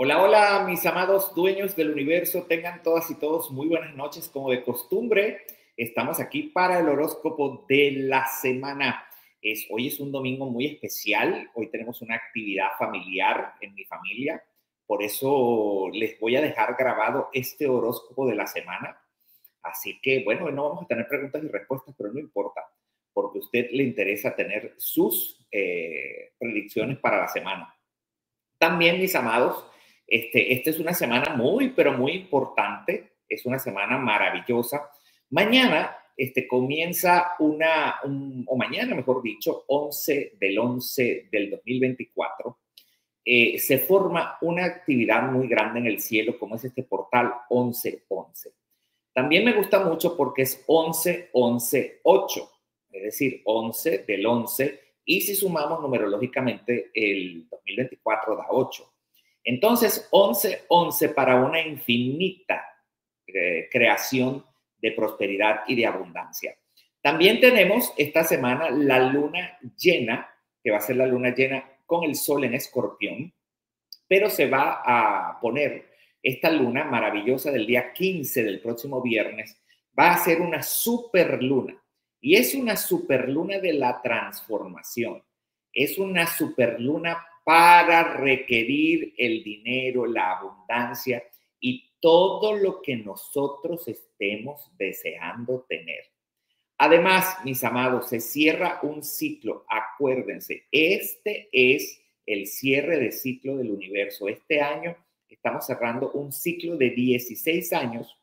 Hola, hola, mis amados dueños del universo. Tengan todas y todos muy buenas noches. Como de costumbre, estamos aquí para el horóscopo de la semana. Hoy es un domingo muy especial. Hoy tenemos una actividad familiar en mi familia. Por eso les voy a dejar grabado este horóscopo de la semana. Así que, bueno, no vamos a tener preguntas y respuestas, pero no importa, porque a usted le interesa tener sus eh, predicciones para la semana. También, mis amados, este, esta es una semana muy, pero muy importante, es una semana maravillosa. Mañana este, comienza una, o mañana mejor dicho, 11 del 11 del 2024, eh, se forma una actividad muy grande en el cielo, como es este portal 1111. También me gusta mucho porque es 11 11 8, es decir, 11 del 11, y si sumamos numerológicamente el 2024 da 8. Entonces, 11, 11 para una infinita eh, creación de prosperidad y de abundancia. También tenemos esta semana la luna llena, que va a ser la luna llena con el sol en escorpión, pero se va a poner esta luna maravillosa del día 15 del próximo viernes, va a ser una superluna. Y es una superluna de la transformación. Es una superluna para requerir el dinero, la abundancia y todo lo que nosotros estemos deseando tener. Además, mis amados, se cierra un ciclo. Acuérdense, este es el cierre de ciclo del universo. Este año estamos cerrando un ciclo de 16 años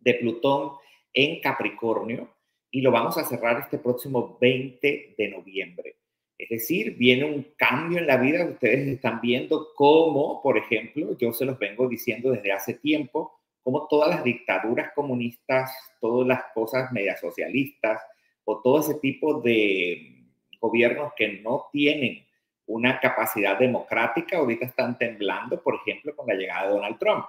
de Plutón en Capricornio y lo vamos a cerrar este próximo 20 de noviembre. Es decir, viene un cambio en la vida. Ustedes están viendo cómo, por ejemplo, yo se los vengo diciendo desde hace tiempo, cómo todas las dictaduras comunistas, todas las cosas media socialistas o todo ese tipo de gobiernos que no tienen una capacidad democrática, ahorita están temblando, por ejemplo, con la llegada de Donald Trump.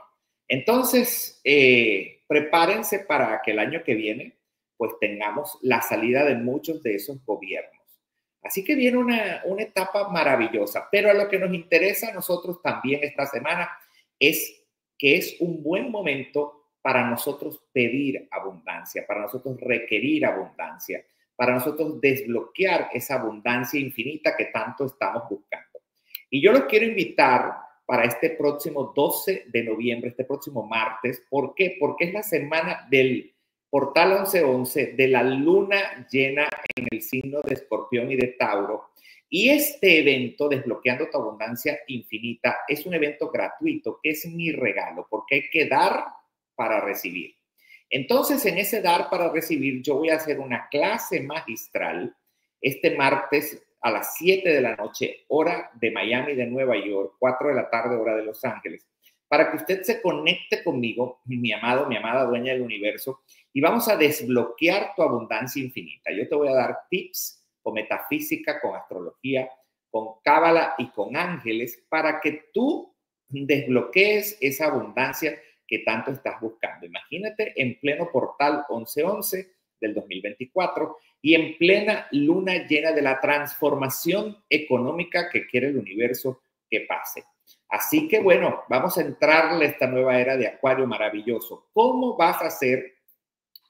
Entonces, eh, prepárense para que el año que viene, pues tengamos la salida de muchos de esos gobiernos. Así que viene una, etapa maravillosa, pero a lo que nos interesa a nosotros también esta semana es que es un buen momento para nosotros pedir abundancia, para nosotros requerir abundancia, para nosotros desbloquear esa abundancia infinita que tanto estamos buscando. Y yo los quiero invitar para este próximo 12 de noviembre, este próximo martes. ¿Por qué? Porque es la semana del portal 1111 de la luna llena en el signo de escorpión y de tauro. Y este evento, Desbloqueando tu Abundancia Infinita, es un evento gratuito, que es mi regalo, porque hay que dar para recibir. Entonces, en ese dar para recibir, yo voy a hacer una clase magistral este martes a las 7 de la noche, hora de Miami, de Nueva York, 4 de la tarde, hora de Los Ángeles, para que usted se conecte conmigo, mi amado, mi amada dueña del universo, y vamos a desbloquear tu abundancia infinita. Yo te voy a dar tips con metafísica, con astrología, con cábala y con ángeles para que tú desbloquees esa abundancia que tanto estás buscando. Imagínate en pleno portal 1111 del 2024 y en plena luna llena de la transformación económica que quiere el universo que pase. Así que bueno, vamos a entrarle a esta nueva era de Acuario maravilloso. ¿Cómo vas a hacer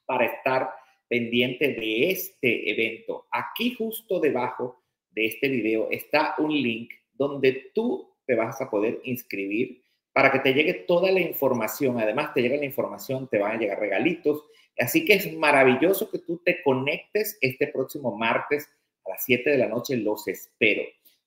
para estar pendiente de este evento. Aquí justo debajo de este video está un link donde tú te vas a poder inscribir para que te llegue toda la información. Además, te llega la información, te van a llegar regalitos. Así que es maravilloso que tú te conectes este próximo martes a las 7 de la noche. Los espero.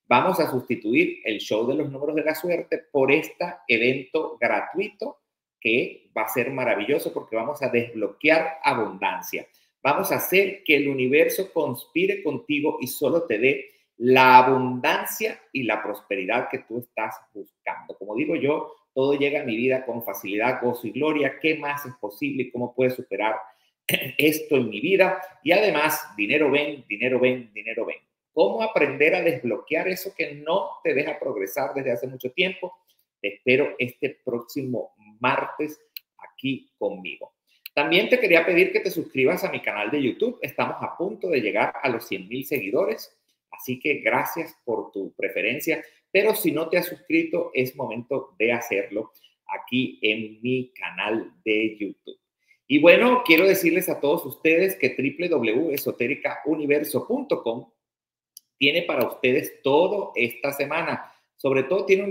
Vamos a sustituir el show de los números de la suerte por este evento gratuito que va a ser maravilloso porque vamos a desbloquear abundancia. Vamos a hacer que el universo conspire contigo y solo te dé la abundancia y la prosperidad que tú estás buscando. Como digo yo, todo llega a mi vida con facilidad, gozo y gloria. ¿Qué más es posible y cómo puedes superar esto en mi vida? Y además, dinero ven, dinero ven, dinero ven. ¿Cómo aprender a desbloquear eso que no te deja progresar desde hace mucho tiempo? Te espero este próximo martes aquí conmigo. También te quería pedir que te suscribas a mi canal de YouTube. Estamos a punto de llegar a los 100 mil seguidores. Así que gracias por tu preferencia. pero si no te has suscrito, es momento de hacerlo aquí en mi canal de YouTube. Y bueno, quiero decirles a todos ustedes que www.esotericauniverso.com tiene para ustedes todo esta semana. Sobre todo tiene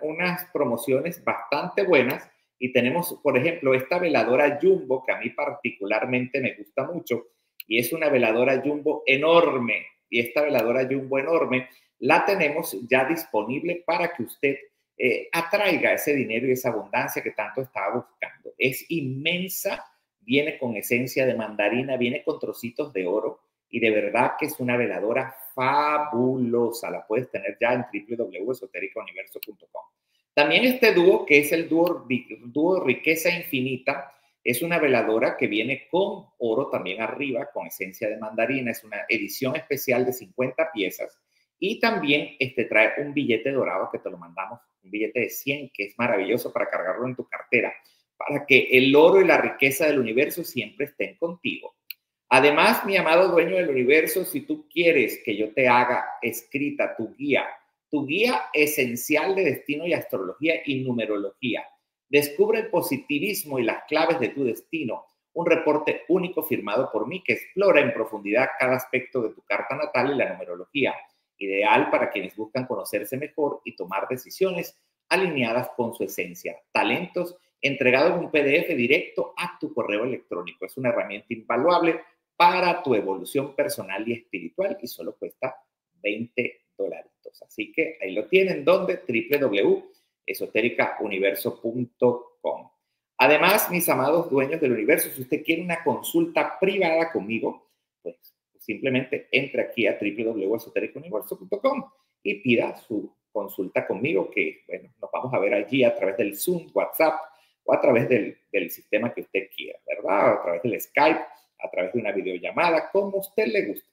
unas promociones bastante buenas y tenemos, por ejemplo, esta veladora Jumbo que a mí particularmente me gusta mucho y es una veladora Jumbo enorme. Y esta veladora Jumbo enorme la tenemos ya disponible para que usted eh, atraiga ese dinero y esa abundancia que tanto estaba buscando. Es inmensa, viene con esencia de mandarina, viene con trocitos de oro y de verdad que es una veladora fabulosa. La puedes tener ya en www.esotericauniverso.com. También este dúo, que es el dúo, dúo Riqueza Infinita, es una veladora que viene con oro también arriba, con esencia de mandarina. Es una edición especial de 50 piezas. Y también este, trae un billete dorado que te lo mandamos, un billete de 100, que es maravilloso para cargarlo en tu cartera, para que el oro y la riqueza del universo siempre estén contigo. Además, mi amado dueño del universo, si tú quieres que yo te haga escrita tu guía, tu guía esencial de destino y astrología y numerología, descubre el positivismo y las claves de tu destino, un reporte único firmado por mí que explora en profundidad cada aspecto de tu carta natal y la numerología, ideal para quienes buscan conocerse mejor y tomar decisiones alineadas con su esencia, talentos entregado en un PDF directo a tu correo electrónico. Es una herramienta invaluable para tu evolución personal y espiritual y solo cuesta 20 dólares. Así que ahí lo tienen, donde www.esotericauniverso.com. Además, mis amados dueños del universo, si usted quiere una consulta privada conmigo, pues simplemente entre aquí a www.esotericauniverso.com y pida su consulta conmigo, que bueno, nos vamos a ver allí a través del Zoom, WhatsApp o a través del, del sistema que usted quiera, ¿verdad? A través del Skype a través de una videollamada, como usted le guste.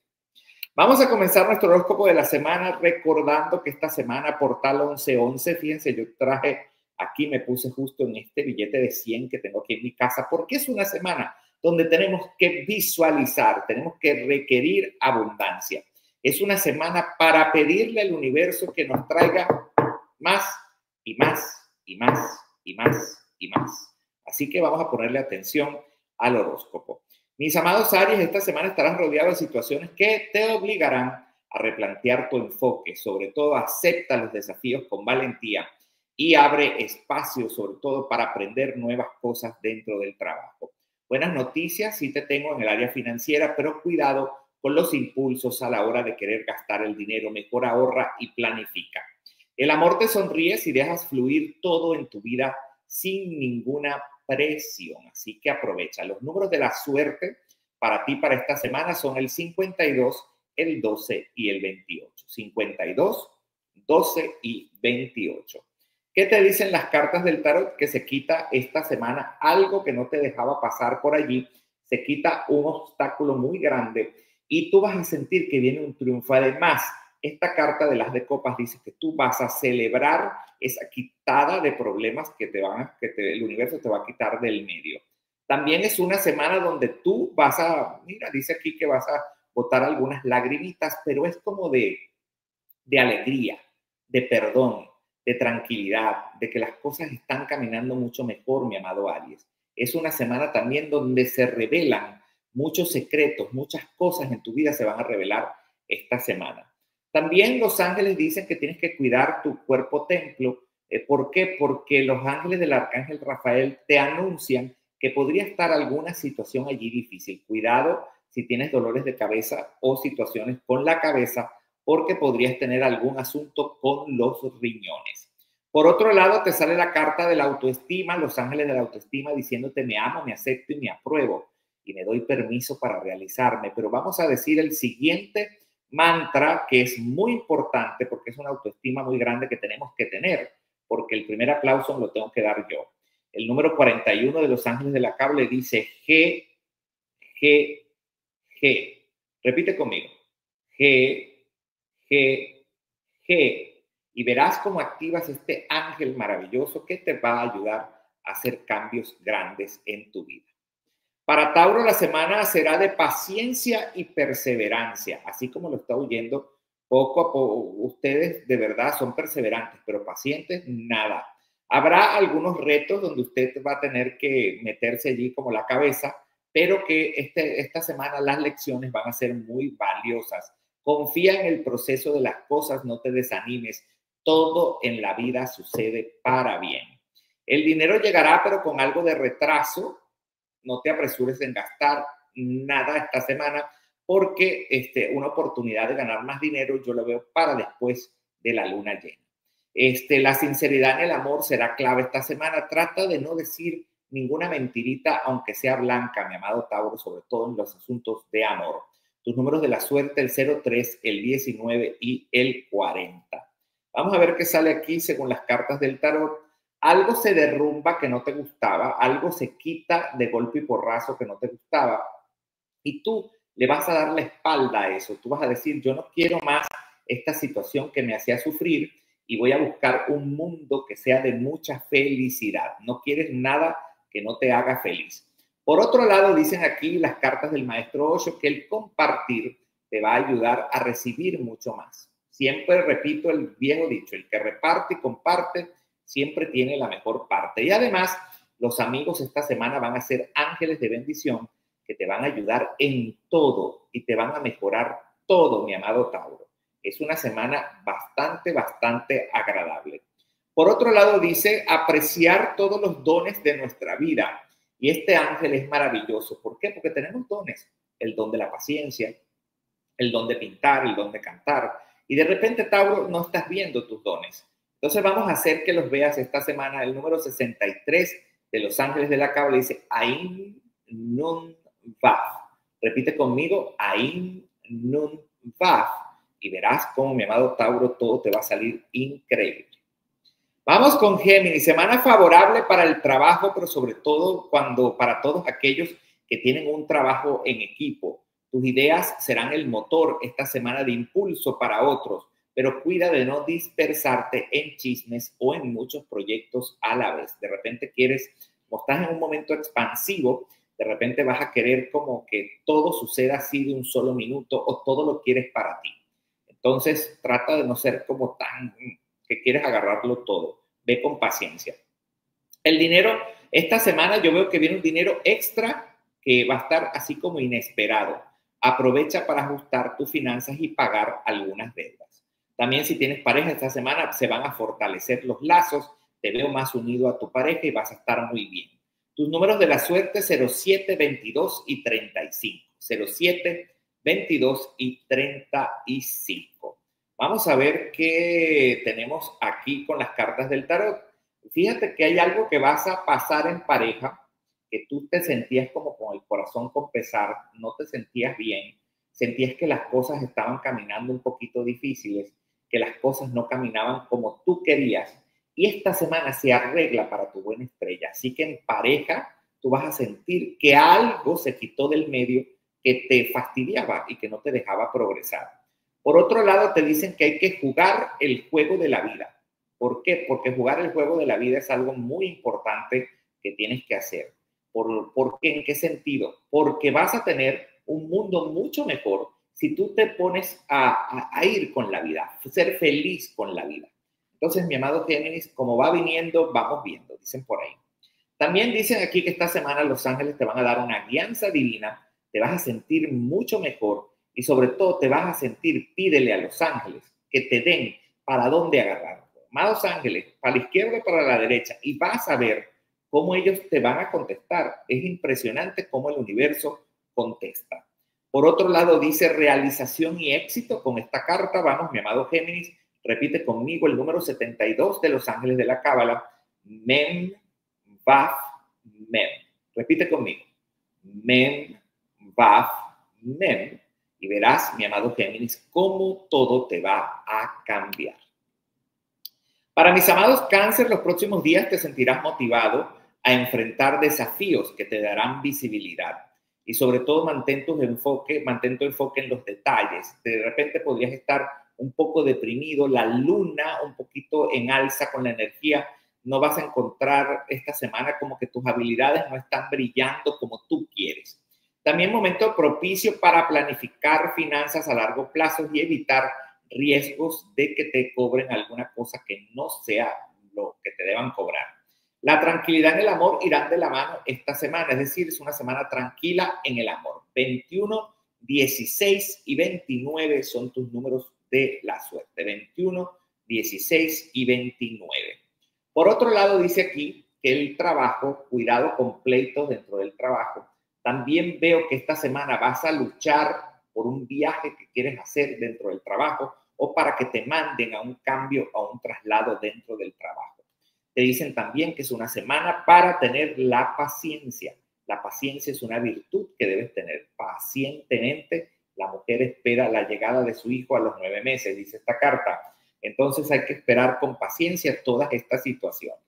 Vamos a comenzar nuestro horóscopo de la semana recordando que esta semana Portal 1111, fíjense, yo traje aquí, me puse justo en este billete de 100 que tengo aquí en mi casa, porque es una semana donde tenemos que visualizar, tenemos que requerir abundancia. Es una semana para pedirle al universo que nos traiga más y más y más y más y más. Así que vamos a ponerle atención al horóscopo. Mis amados Aries, esta semana estarás rodeado de situaciones que te obligarán a replantear tu enfoque. Sobre todo, acepta los desafíos con valentía y abre espacio, sobre todo, para aprender nuevas cosas dentro del trabajo. Buenas noticias, sí te tengo en el área financiera, pero cuidado con los impulsos a la hora de querer gastar el dinero. Mejor ahorra y planifica. El amor te sonríe si dejas fluir todo en tu vida sin ninguna presión. Así que aprovecha. Los números de la suerte para ti para esta semana son el 52, el 12 y el 28. 52, 12 y 28. ¿Qué te dicen las cartas del tarot? Que se quita esta semana algo que no te dejaba pasar por allí, se quita un obstáculo muy grande y tú vas a sentir que viene un triunfo. Además, esta carta de las de copas dice que tú vas a celebrar esa quitada de problemas que te van, que el universo te va a quitar del medio. También es una semana donde tú vas a, mira, dice aquí que vas a botar algunas lagrimitas, pero es como de, de alegría, de perdón, de tranquilidad, de que las cosas están caminando mucho mejor, mi amado Aries. Es una semana también donde se revelan muchos secretos, muchas cosas en tu vida se van a revelar esta semana. También los ángeles dicen que tienes que cuidar tu cuerpo templo. Eh, ¿Por qué? Porque los ángeles del arcángel Rafael te anuncian que podría estar alguna situación allí difícil. Cuidado si tienes dolores de cabeza o situaciones con la cabeza, porque podrías tener algún asunto con los riñones. Por otro lado, te sale la carta de la autoestima, los ángeles de la autoestima diciéndote me amo, me acepto y me apruebo y me doy permiso para realizarme. Pero vamos a decir el siguiente mantra que es muy importante porque es una autoestima muy grande que tenemos que tener, porque el primer aplauso lo tengo que dar yo. El número 41 de los ángeles de la cable dice G, G, G. Repite conmigo. G, G, G. Y verás cómo activas este ángel maravilloso que te va a ayudar a hacer cambios grandes en tu vida. Para Tauro la semana será de paciencia y perseverancia, así como lo está oyendo poco a poco, ustedes de verdad son perseverantes, pero pacientes, nada. Habrá algunos retos donde usted va a tener que meterse allí como la cabeza, pero que este, esta semana las lecciones van a ser muy valiosas. Confía en el proceso de las cosas, no te desanimes. Todo en la vida sucede para bien. El dinero llegará, pero con algo de retraso. No te apresures en gastar nada esta semana porque este, una oportunidad de ganar más dinero yo lo veo para después de la luna llena. Este, la sinceridad en el amor será clave esta semana. Trata de no decir ninguna mentirita, aunque sea blanca, mi amado Tauro, sobre todo en los asuntos de amor. Tus números de la suerte, el 03, el 19 y el 40. Vamos a ver qué sale aquí según las cartas del tarot. Algo se derrumba que no te gustaba, algo se quita de golpe y porrazo que no te gustaba. Y tú le vas a dar la espalda a eso. Tú vas a decir, yo no quiero más esta situación que me hacía sufrir y voy a buscar un mundo que sea de mucha felicidad. No quieres nada que no te haga feliz. Por otro lado, dicen aquí las cartas del maestro Osho que el compartir te va a ayudar a recibir mucho más. Siempre repito el viejo dicho, el que reparte y comparte siempre tiene la mejor parte. Y además, los amigos esta semana van a ser ángeles de bendición que te van a ayudar en todo y te van a mejorar todo, mi amado Tauro. Es una semana bastante, bastante agradable. Por otro lado, dice apreciar todos los dones de nuestra vida. Y este ángel es maravilloso. ¿Por qué? Porque tenemos dones. El don de la paciencia, el don de pintar, el don de cantar. Y de repente, Tauro, no estás viendo tus dones. Entonces vamos a hacer que los veas esta semana. El número 63 de los ángeles de la cábala dice, Ain Nun Vaf. Repite conmigo, Ain Nun Vaf. Y verás cómo, mi amado Tauro, todo te va a salir increíble. Vamos con Géminis, semana favorable para el trabajo, pero sobre todo cuando para todos aquellos que tienen un trabajo en equipo. Tus ideas serán el motor esta semana de impulso para otros, pero cuida de no dispersarte en chismes o en muchos proyectos a la vez. De repente quieres, como estás en un momento expansivo, de repente vas a querer como que todo suceda así de un solo minuto o todo lo quieres para ti. Entonces, trata de no ser como tan que quieres agarrarlo todo. Ve con paciencia. El dinero, esta semana yo veo que viene un dinero extra que va a estar así como inesperado. Aprovecha para ajustar tus finanzas y pagar algunas deudas. También si tienes pareja esta semana se van a fortalecer los lazos, te veo más unido a tu pareja y vas a estar muy bien. Tus números de la suerte 07, 22 y 35. 07, 22 y 35. Vamos a ver qué tenemos aquí con las cartas del tarot. Fíjate que hay algo que vas a pasar en pareja, que tú te sentías como con el corazón con pesar, no te sentías bien, sentías que las cosas estaban caminando un poquito difíciles, que las cosas no caminaban como tú querías y esta semana se arregla para tu buena estrella. Así que en pareja tú vas a sentir que algo se quitó del medio que te fastidiaba y que no te dejaba progresar. Por otro lado, te dicen que hay que jugar el juego de la vida. ¿Por qué? Porque jugar el juego de la vida es algo muy importante que tienes que hacer. ¿Por, ¿Por qué? ¿En qué sentido? Porque vas a tener un mundo mucho mejor si tú te pones a, ir con la vida, ser feliz con la vida. Entonces, mi amado Géminis, como va viniendo, vamos viendo, dicen por ahí. También dicen aquí que esta semana los ángeles te van a dar una guianza divina, te vas a sentir mucho mejor y sobre todo te vas a sentir, pídele a los ángeles que te den para dónde agarrar. Amados ángeles, para la izquierda y para la derecha, y vas a ver cómo ellos te van a contestar. Es impresionante cómo el universo contesta. Por otro lado, dice realización y éxito. Con esta carta, vamos, mi amado Géminis, Repite conmigo el número 72 de los ángeles de la Cábala. Mem, Baf, Mem. Repite conmigo. Mem, Baf, Mem. Y verás, mi amado Géminis, cómo todo te va a cambiar. Para mis amados cáncer, los próximos días te sentirás motivado a enfrentar desafíos que te darán visibilidad. Y sobre todo mantén tu enfoque, mantén tu enfoque en los detalles. De repente podrías estar un poco deprimido, la luna un poquito en alza con la energía, no vas a encontrar esta semana como que tus habilidades no están brillando como tú quieres. También momento propicio para planificar finanzas a largo plazo y evitar riesgos de que te cobren alguna cosa que no sea lo que te deban cobrar. La tranquilidad en el amor irán de la mano esta semana, es decir, es una semana tranquila en el amor. 21, 16 y 29 son tus números de la suerte. 21, 16 y 29. Por otro lado, dice aquí que el trabajo, cuidado completo dentro del trabajo. También veo que esta semana vas a luchar por un viaje que quieres hacer dentro del trabajo o para que te manden a un cambio, a un traslado dentro del trabajo. Te dicen también que es una semana para tener la paciencia. La paciencia es una virtud que debes tener pacientemente. La mujer espera la llegada de su hijo a los nueve meses, dice esta carta. Entonces hay que esperar con paciencia todas estas situaciones.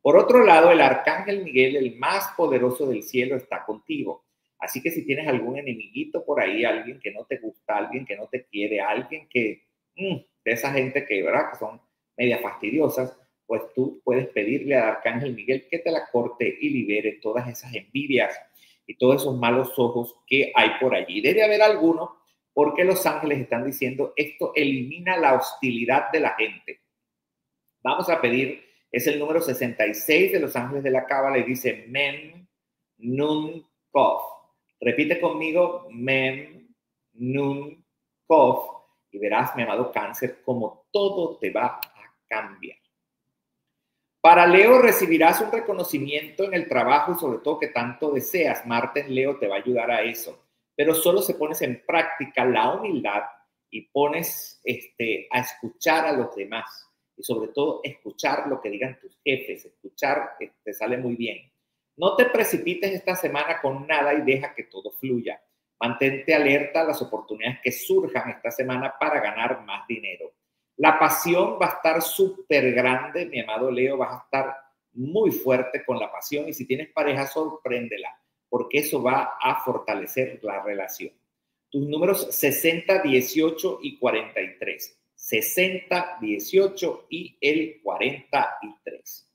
Por otro lado, el arcángel Miguel, el más poderoso del cielo, está contigo. Así que si tienes algún enemiguito por ahí, alguien que no te gusta, alguien que no te quiere, alguien que Mm, de esa gente que, ¿verdad? Que son media fastidiosas, pues tú puedes pedirle al Arcángel Miguel que te la corte y libere todas esas envidias y todos esos malos ojos que hay por allí. Debe haber alguno porque los ángeles están diciendo esto elimina la hostilidad de la gente. Vamos a pedir, es el número 66 de los ángeles de la Cábala y dice Mem Nun Kof. Repite conmigo Mem Nun Kof y verás, mi amado cáncer, como todo te va a cambiar. Para Leo recibirás un reconocimiento en el trabajo y sobre todo que tanto deseas. Marte en Leo te va a ayudar a eso. Pero solo se pones en práctica la humildad y pones este, a escuchar a los demás y sobre todo escuchar lo que digan tus jefes, escuchar que te sale muy bien. No te precipites esta semana con nada y deja que todo fluya. Mantente alerta a las oportunidades que surjan esta semana para ganar más dinero. La pasión va a estar súper grande, mi amado Leo, vas a estar muy fuerte con la pasión y si tienes pareja, sorpréndela, porque eso va a fortalecer la relación. Tus números 60, 18 y 43. 60, 18 y el 43.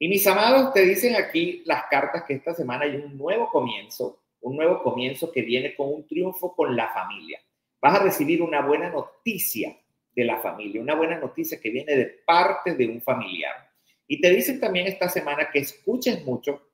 Y mis amados, te dicen aquí las cartas que esta semana hay un nuevo comienzo un nuevo comienzo que viene con un triunfo con la familia. Vas a recibir una buena noticia de la familia, una buena noticia que viene de parte de un familiar. Y te dicen también esta semana que escuches mucho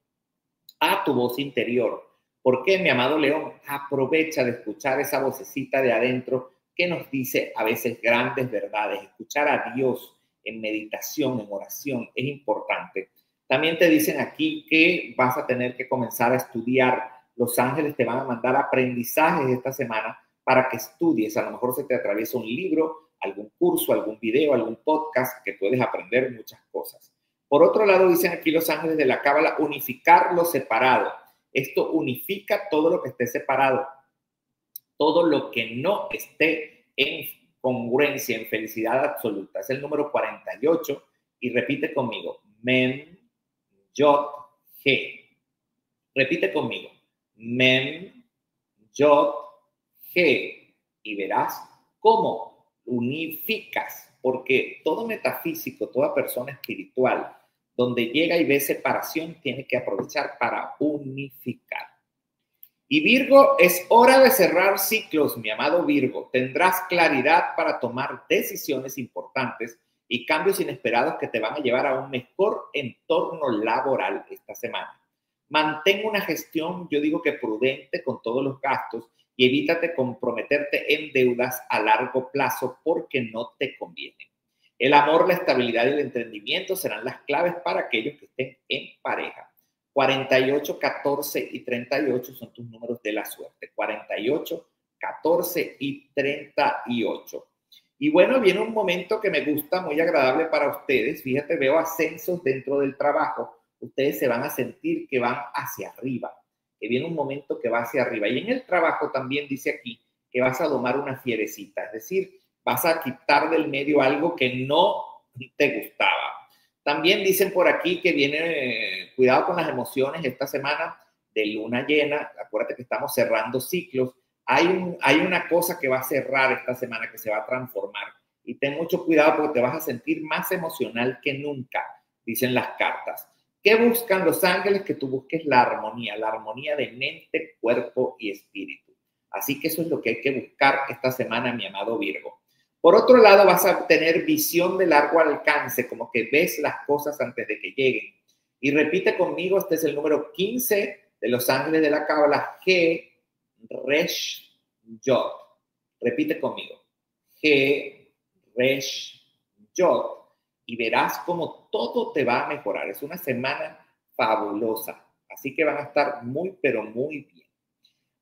a tu voz interior. porque mi amado León? Aprovecha de escuchar esa vocecita de adentro que nos dice a veces grandes verdades. Escuchar a Dios en meditación, en oración, es importante. También te dicen aquí que vas a tener que comenzar a estudiar los ángeles te van a mandar aprendizajes esta semana para que estudies. A lo mejor se te atraviesa un libro, algún curso, algún video, algún podcast que puedes aprender muchas cosas. Por otro lado, dicen aquí los ángeles de la Cábala, unificar lo separado. Esto unifica todo lo que esté separado, todo lo que no esté en congruencia, en felicidad absoluta. Es el número 48 y repite conmigo, Mem, Yot, G. Repite conmigo, Mem, Yod, G. Y verás cómo unificas, porque todo metafísico, toda persona espiritual, donde llega y ve separación, tiene que aprovechar para unificar. Y Virgo, es hora de cerrar ciclos, mi amado Virgo. Tendrás claridad para tomar decisiones importantes y cambios inesperados que te van a llevar a un mejor entorno laboral esta semana. Mantén una gestión, yo digo que prudente con todos los gastos y evítate comprometerte en deudas a largo plazo porque no te conviene. El amor, la estabilidad y el entendimiento serán las claves para aquellos que estén en pareja. 48, 14 y 38 son tus números de la suerte. 48, 14 y 38. Y bueno, viene un momento que me gusta, muy agradable para ustedes. Fíjate, veo ascensos dentro del trabajo ustedes se van a sentir que van hacia arriba, que viene un momento que va hacia arriba. Y en el trabajo también dice aquí que vas a domar una fierecita, es decir, vas a quitar del medio algo que no te gustaba. También dicen por aquí que viene, cuidado con las emociones esta semana de luna llena, acuérdate que estamos cerrando ciclos, hay, hay una cosa que va a cerrar esta semana, que se va a transformar. Y ten mucho cuidado porque te vas a sentir más emocional que nunca, dicen las cartas. ¿Qué buscan los ángeles? Que tú busques la armonía, la armonía de mente, cuerpo y espíritu. Así que eso es lo que hay que buscar esta semana, mi amado Virgo. Por otro lado, vas a tener visión de largo alcance, como que ves las cosas antes de que lleguen. Y repite conmigo, este es el número 15 de los ángeles de la cábala, G, Resh, Yod. Repite conmigo, G, Resh, Yod. Y verás cómo todo te va a mejorar. Es una semana fabulosa. Así que van a estar muy, pero muy bien.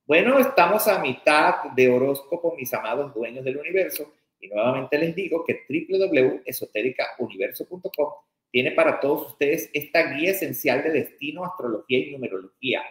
Bueno, estamos a mitad de horóscopo, mis amados dueños del universo. Y nuevamente les digo que www.esotéricauniverso.com tiene para todos ustedes esta guía esencial de destino, astrología y numerología,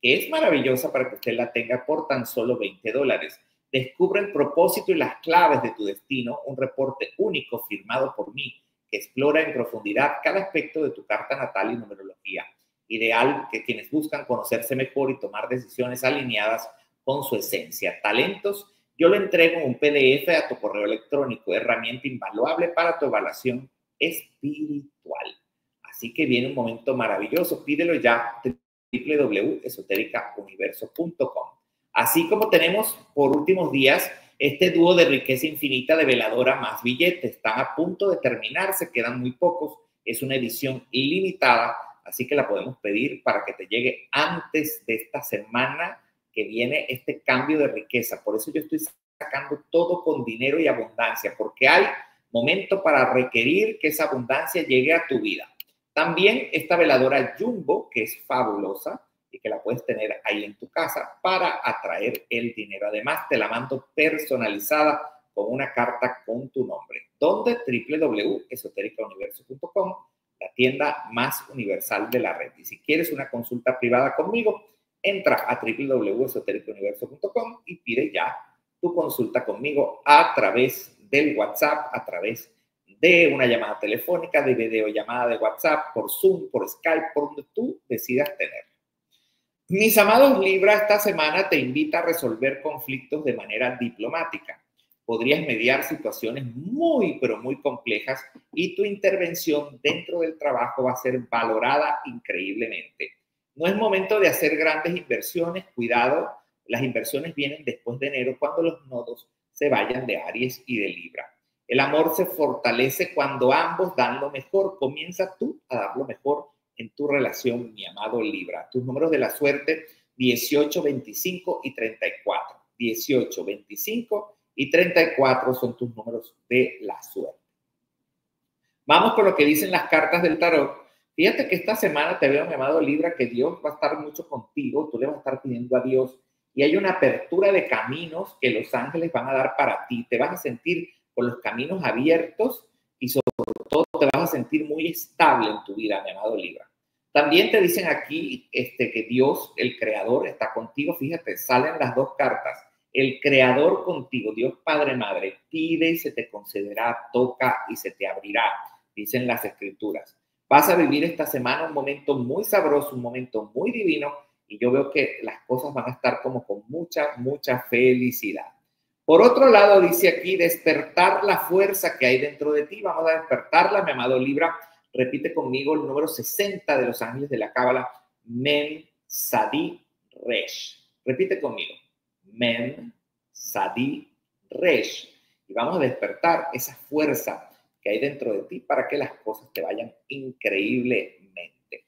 que es maravillosa para que usted la tenga por tan solo 20 dólares. Descubre el propósito y las claves de tu destino, un reporte único firmado por mí explora en profundidad cada aspecto de tu carta natal y numerología. Ideal que quienes buscan conocerse mejor y tomar decisiones alineadas con su esencia, talentos yo lo entrego en un PDF a tu correo electrónico, herramienta invaluable para tu evaluación espiritual. Así que viene un momento maravilloso, pídelo ya www.esotericauniverso.com. Así como tenemos por últimos días este dúo de riqueza infinita de veladora más billetes, están a punto de terminarse, quedan muy pocos, es una edición ilimitada, así que la podemos pedir para que te llegue antes de esta semana que viene este cambio de riqueza. Por eso yo estoy sacando todo con dinero y abundancia, porque hay momento para requerir que esa abundancia llegue a tu vida. También esta veladora Jumbo, que es fabulosa y que la puedes tener ahí en tu casa para atraer el dinero. Además, te la mando personalizada con una carta con tu nombre. Donde www.esotericauniverso.com, la tienda más universal de la red. Y si quieres una consulta privada conmigo, entra a www.esotericauniverso.com y pide ya tu consulta conmigo a través del WhatsApp, a través de una llamada telefónica, de videollamada de WhatsApp, por Zoom, por Skype, por donde tú decidas tener. Mis amados Libra, esta semana te invita a resolver conflictos de manera diplomática. Podrías mediar situaciones muy, pero muy complejas y tu intervención dentro del trabajo va a ser valorada increíblemente. No es momento de hacer grandes inversiones, cuidado, las inversiones vienen después de enero cuando los nodos se vayan de Aries y de Libra. El amor se fortalece cuando ambos dan lo mejor. Comienza tú a dar lo mejor en tu relación, mi amado Libra. Tus números de la suerte, 18, 25 y 34. 18, 25 y 34 son tus números de la suerte. Vamos con lo que dicen las cartas del tarot Fíjate que esta semana te veo, mi amado Libra, que Dios va a estar mucho contigo, tú le vas a estar pidiendo a Dios y hay una apertura de caminos que los ángeles van a dar para ti. Te vas a sentir con los caminos abiertos y sobre todo te vas a sentir muy estable en tu vida, mi amado Libra. También te dicen aquí este, que Dios, el creador, está contigo. Fíjate, salen las dos cartas. El creador contigo, Dios Padre Madre, pide y se te concederá, toca y se te abrirá, dicen las escrituras. Vas a vivir esta semana un momento muy sabroso, un momento muy divino y yo veo que las cosas van a estar como con mucha, mucha felicidad. Por otro lado, dice aquí, despertar la fuerza que hay dentro de ti. Vamos a despertarla, mi amado Libra. Repite conmigo el número 60 de los ángeles de la Cábala, Men Sadi Resh. Repite conmigo, Men Sadi Resh. Y vamos a despertar esa fuerza que hay dentro de ti para que las cosas te vayan increíblemente.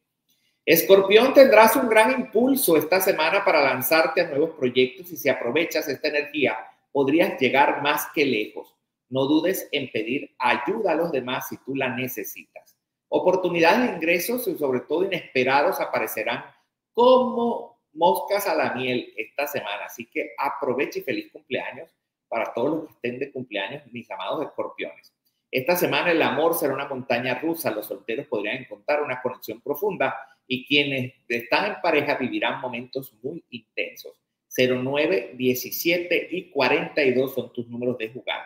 Escorpión, tendrás un gran impulso esta semana para lanzarte a nuevos proyectos y si aprovechas esta energía, podrías llegar más que lejos. No dudes en pedir ayuda a los demás si tú la necesitas. Oportunidades de ingresos y sobre todo inesperados aparecerán como moscas a la miel esta semana. Así que aproveche y feliz cumpleaños para todos los que estén de cumpleaños, mis amados escorpiones. Esta semana el amor será una montaña rusa, los solteros podrían encontrar una conexión profunda y quienes están en pareja vivirán momentos muy intensos. 09, 17 y 42 son tus números de jugar.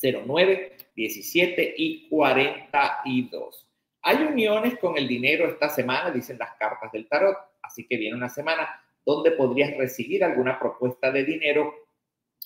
09, 17 y 42. Hay uniones con el dinero esta semana, dicen las cartas del tarot, así que viene una semana donde podrías recibir alguna propuesta de dinero.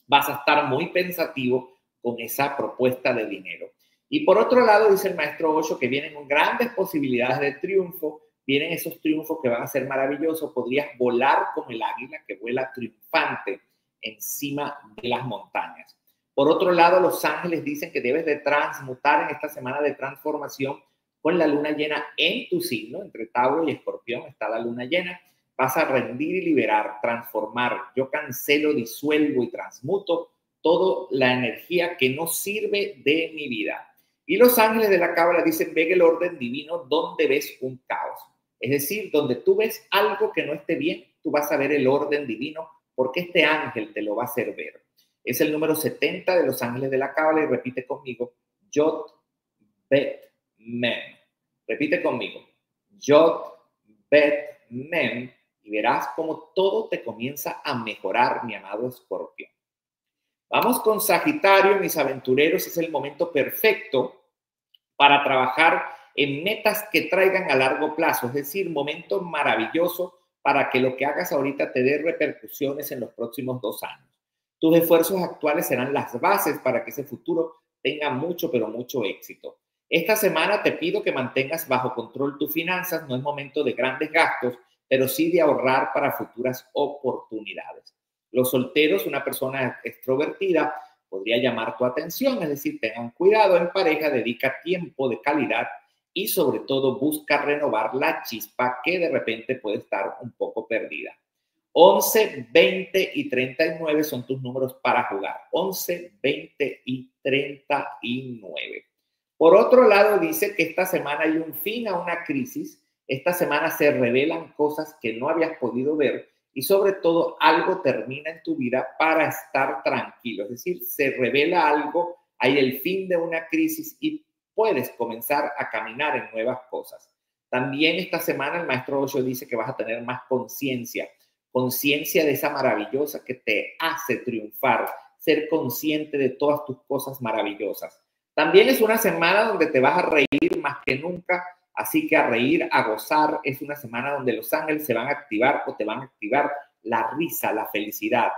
Vas a estar muy pensativo con esa propuesta de dinero. Y por otro lado, dice el maestro Osho que vienen grandes posibilidades de triunfo, vienen esos triunfos que van a ser maravillosos, podrías volar como el águila que vuela triunfante encima de las montañas. Por otro lado, los ángeles dicen que debes de transmutar en esta semana de transformación con la luna llena en tu signo, entre Tauro y Escorpión está la luna llena. Vas a rendir y liberar, transformar. Yo cancelo, disuelvo y transmuto toda la energía que no sirve de mi vida. Y los ángeles de la cábala dicen, ve el orden divino donde ves un caos. Es decir, donde tú ves algo que no esté bien, tú vas a ver el orden divino porque este ángel te lo va a hacer ver. Es el número 70 de los ángeles de la cábala y repite conmigo, Yot Bet Mem. Repite conmigo, Yot Bet Mem y verás cómo todo te comienza a mejorar, mi amado escorpión. Vamos con Sagitario, mis aventureros, es el momento perfecto para trabajar en metas que traigan a largo plazo, es decir, momento maravilloso para que lo que hagas ahorita te dé repercusiones en los próximos dos años. Tus esfuerzos actuales serán las bases para que ese futuro tenga mucho, pero mucho éxito. Esta semana te pido que mantengas bajo control tus finanzas, no es momento de grandes gastos, pero sí de ahorrar para futuras oportunidades. Los solteros, una persona extrovertida, podría llamar tu atención, es decir, tengan cuidado en pareja, dedica tiempo de calidad y sobre todo busca renovar la chispa que de repente puede estar un poco perdida. 11, 20 y 39 son tus números para jugar. 11, 20 y 39. Por otro lado, dice que esta semana hay un fin a una crisis. Esta semana se revelan cosas que no habías podido ver y sobre todo algo termina en tu vida para estar tranquilo. Es decir, se revela algo, hay el fin de una crisis y puedes comenzar a caminar en nuevas cosas. También esta semana el maestro Osho dice que vas a tener más conciencia conciencia de esa maravillosa que te hace triunfar, ser consciente de todas tus cosas maravillosas. También es una semana donde te vas a reír más que nunca, así que a reír, a gozar, es una semana donde los ángeles se van a activar o te van a activar la risa, la felicidad.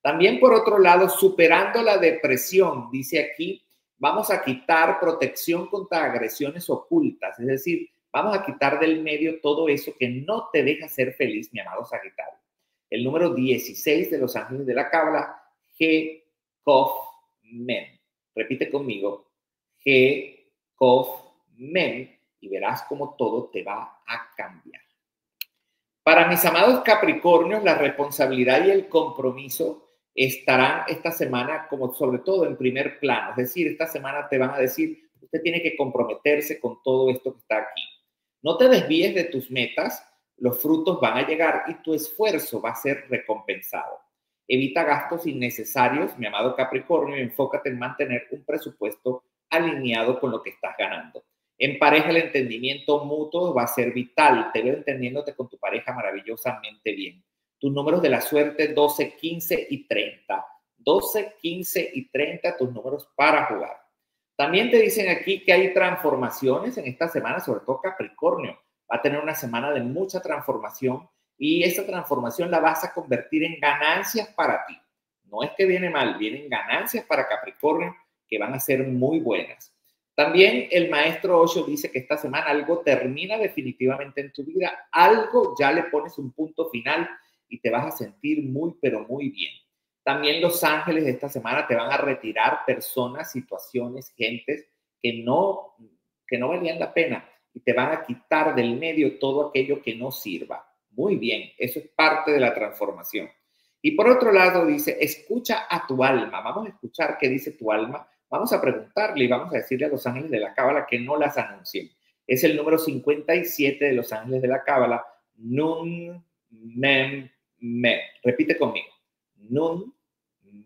También por otro lado, superando la depresión, dice aquí, vamos a quitar protección contra agresiones ocultas, es decir, vamos a quitar del medio todo eso que no te deja ser feliz, mi amado Sagitario el número 16 de los ángeles de la Cábala, G, Kof, Men. Repite conmigo, G, Kof, Men, y verás cómo todo te va a cambiar. Para mis amados Capricornios, la responsabilidad y el compromiso estarán esta semana como sobre todo en primer plano. Es decir, esta semana te van a decir, usted tiene que comprometerse con todo esto que está aquí. No te desvíes de tus metas, los frutos van a llegar y tu esfuerzo va a ser recompensado. Evita gastos innecesarios, mi amado Capricornio, y enfócate en mantener un presupuesto alineado con lo que estás ganando. En pareja el entendimiento mutuo va a ser vital. Te veo entendiéndote con tu pareja maravillosamente bien. Tus números de la suerte 12, 15 y 30. 12, 15 y 30 tus números para jugar. También te dicen aquí que hay transformaciones en esta semana, sobre todo Capricornio va a tener una semana de mucha transformación y esa transformación la vas a convertir en ganancias para ti. No es que viene mal, vienen ganancias para Capricornio que van a ser muy buenas. También el maestro Osho dice que esta semana algo termina definitivamente en tu vida, algo ya le pones un punto final y te vas a sentir muy, pero muy bien. También los ángeles de esta semana te van a retirar personas, situaciones, gentes que no, que no valían la pena y te van a quitar del medio todo aquello que no sirva. Muy bien, eso es parte de la transformación. Y por otro lado dice, escucha a tu alma. Vamos a escuchar qué dice tu alma. Vamos a preguntarle y vamos a decirle a los ángeles de la cábala que no las anuncien. Es el número 57 de los ángeles de la cábala. Nun, mem, mem. Repite conmigo. Nun,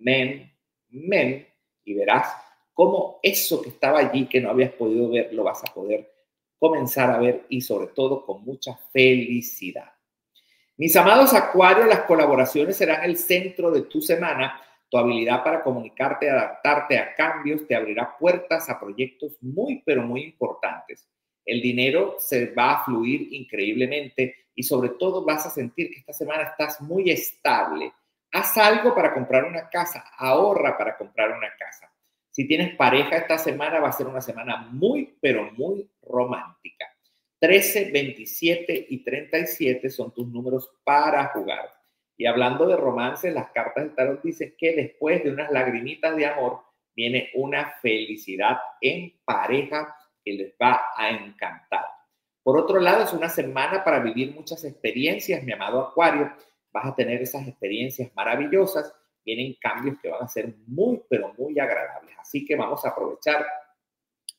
mem, mem. Y verás cómo eso que estaba allí, que no habías podido ver, lo vas a poder comenzar a ver y sobre todo con mucha felicidad. Mis amados Acuario, las colaboraciones serán el centro de tu semana. Tu habilidad para comunicarte, adaptarte a cambios, te abrirá puertas a proyectos muy, pero muy importantes. El dinero se va a fluir increíblemente y sobre todo vas a sentir que esta semana estás muy estable. Haz algo para comprar una casa, ahorra para comprar una casa. Si tienes pareja esta semana, va a ser una semana muy, pero muy romántica. 13, 27 y 37 son tus números para jugar. Y hablando de romance, las cartas del tarot dicen que después de unas lagrimitas de amor viene una felicidad en pareja les va a encantar. Por otro lado, es una semana para vivir muchas experiencias, mi amado Acuario. Vas a tener esas experiencias maravillosas. Vienen cambios que van a ser muy, pero muy agradables. Así que vamos a aprovechar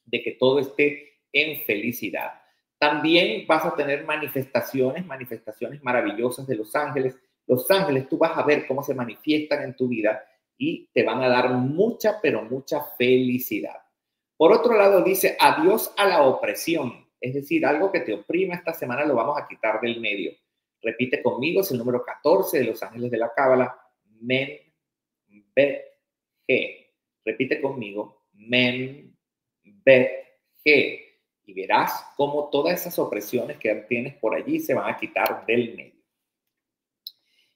de que todo esté en felicidad. También vas a tener manifestaciones, manifestaciones maravillosas de los ángeles. Los ángeles, tú vas a ver cómo se manifiestan en tu vida y te van a dar mucha, pero mucha felicidad. Por otro lado, dice adiós a la opresión, es decir, algo que te oprima esta semana lo vamos a quitar del medio. Repite conmigo, es el número 14 de los ángeles de la Cábala, Men, Bet, G. Repite conmigo, Men, Bet, G y verás cómo todas esas opresiones que tienes por allí se van a quitar del medio.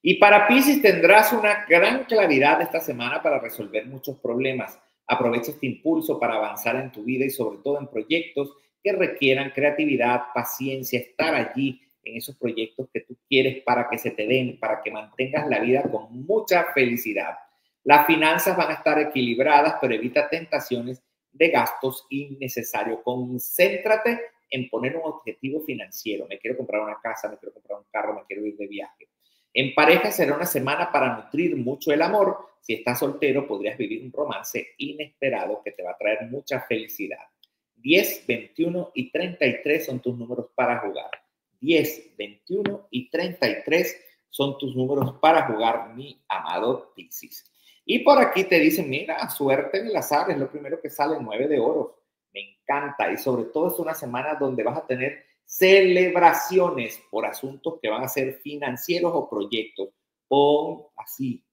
Y para Pisces tendrás una gran claridad esta semana para resolver muchos problemas. Aprovecha este impulso para avanzar en tu vida y sobre todo en proyectos que requieran creatividad, paciencia, estar allí en esos proyectos que tú quieres para que se te den, para que mantengas la vida con mucha felicidad. Las finanzas van a estar equilibradas, pero evita tentaciones de gastos innecesarios. Concéntrate en poner un objetivo financiero. Me quiero comprar una casa, me quiero comprar un carro, me quiero ir de viaje. En pareja será una semana para nutrir mucho el amor. Si estás soltero, podrías vivir un romance inesperado que te va a traer mucha felicidad. 10, 21 y 33 son tus números para jugar. 10, 21 y 33 son tus números para jugar, mi amado Pisces. Y por aquí te dicen, mira, suerte en el azar, es lo primero que sale, nueve de oro. Me encanta y sobre todo es una semana donde vas a tener celebraciones por asuntos que van a ser financieros o proyectos. o así,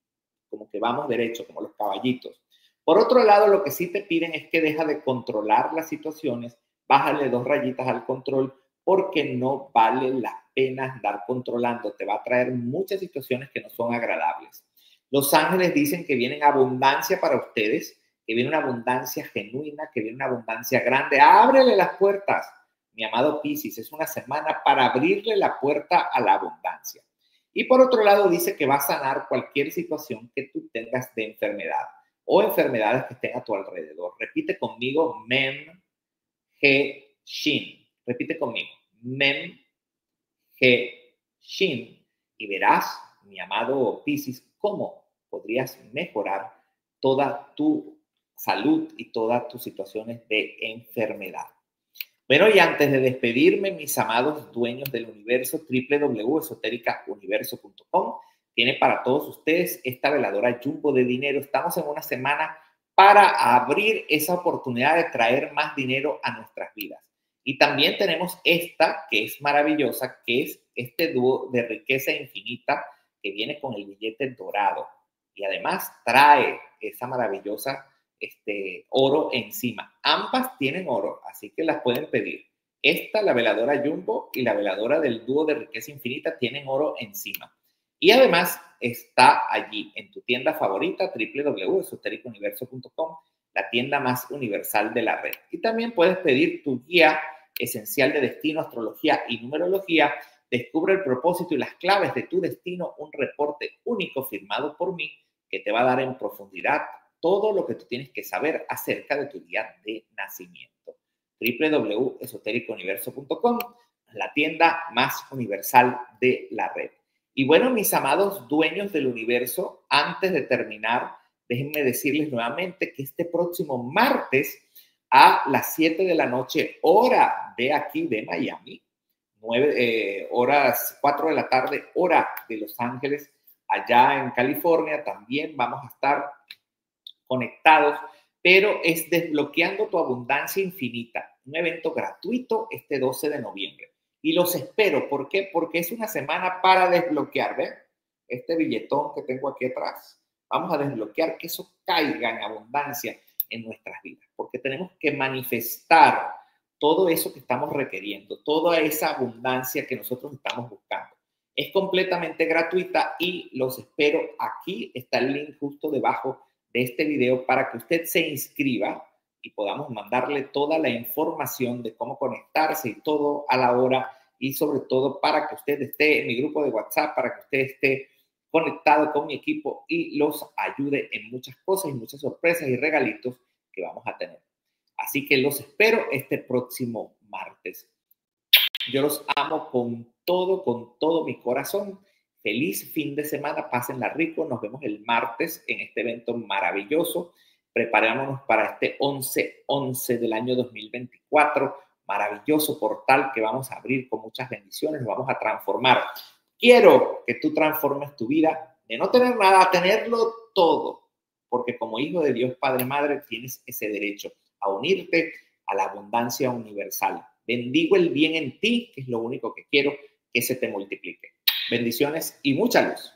como que vamos derecho, como los caballitos. Por otro lado, lo que sí te piden es que deja de controlar las situaciones, bájale dos rayitas al control porque no vale la pena andar controlando, te va a traer muchas situaciones que no son agradables. Los ángeles dicen que viene abundancia para ustedes, que viene una abundancia genuina, que viene una abundancia grande. Ábrele las puertas, mi amado Piscis. Es una semana para abrirle la puerta a la abundancia. Y por otro lado, dice que va a sanar cualquier situación que tú tengas de enfermedad o enfermedades que estén a tu alrededor. Repite conmigo, Mem, He, Shin. Repite conmigo, Mem, He, Shin. Y verás, mi amado Piscis, cómo podrías mejorar toda tu salud y todas tus situaciones de enfermedad. Bueno, y antes de despedirme, mis amados dueños del universo, www.esotéricauniverso.com tiene para todos ustedes esta veladora jumbo de dinero. Estamos en una semana para abrir esa oportunidad de traer más dinero a nuestras vidas. Y también tenemos esta que es maravillosa, que es este dúo de riqueza infinita que viene con el billete dorado y además trae esa maravillosa este, oro encima. Ambas tienen oro, así que las pueden pedir. Esta, la veladora Jumbo y la veladora del dúo de riqueza infinita tienen oro encima. Y además está allí en tu tienda favorita, www.esotericuniverso.com, la tienda más universal de la red. Y también puedes pedir tu guía esencial de destino, astrología y numerología. Descubre el propósito y las claves de tu destino, un reporte único firmado por mí que te va a dar en profundidad todo lo que tú tienes que saber acerca de tu día de nacimiento. www.esotericouniverso.com, la tienda más universal de la red. Y bueno, mis amados dueños del universo, antes de terminar, déjenme decirles nuevamente que este próximo martes a las 7 de la noche, hora de aquí de Miami, 9 eh, horas, 4 de la tarde, hora de Los Ángeles, allá en California también vamos a estar conectados, pero es desbloqueando tu abundancia infinita, un evento gratuito este 12 de noviembre. Y los espero, ¿por qué? Porque es una semana para desbloquear, ¿ven? Este billetón que tengo aquí atrás. Vamos a desbloquear que eso caiga en abundancia en nuestras vidas, porque tenemos que manifestar todo eso que estamos requiriendo, toda esa abundancia que nosotros estamos buscando. Es completamente gratuita y los espero. Aquí está el link justo debajo de este video para que usted se inscriba y podamos mandarle toda la información de cómo conectarse y todo a la hora y sobre todo para que usted esté en mi grupo de WhatsApp, para que usted esté conectado con mi equipo y los ayude en muchas cosas y muchas sorpresas y regalitos que vamos a tener. Así que los espero este próximo martes. Yo los amo con todo, con todo mi corazón. Feliz fin de semana, pásenla rico. Nos vemos el martes en este evento maravilloso. Preparémonos para este 11-11 del año 2024. Maravilloso portal que vamos a abrir con muchas bendiciones. vamos a transformar. Quiero que tú transformes tu vida de no tener nada a tenerlo todo. Porque como hijo de Dios Padre Madre tienes ese derecho a unirte a la abundancia universal. Bendigo el bien en ti, que es lo único que quiero que se te multiplique. Bendiciones y mucha luz.